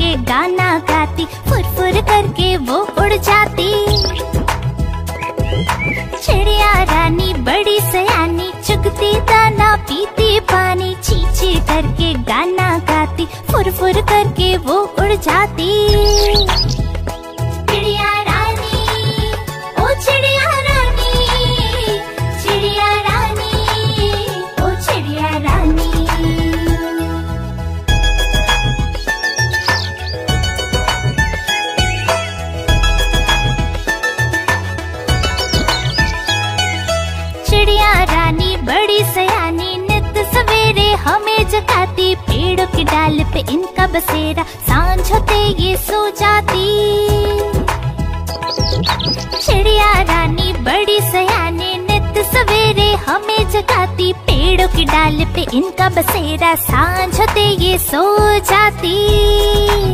करके गाना गाती फुर फुर करके वो उड़ जाती। चिड़िया रानी, बड़ी सयानी, चुगती दाना, पीती पानी, चीची करके गाना गाती फुर फुर करके वो उड़ जाती। बड़ी सयानी नित सवेरे हमें जगाती पेड़ों की डाल पे इनका बसेरा, साँझ होते ये सो जाती। चिड़िया रानी, बड़ी सयानी नित सवेरे हमें जगाती पेड़ों की डाल पे इनका बसेरा, साँझ होते ये सो जाती।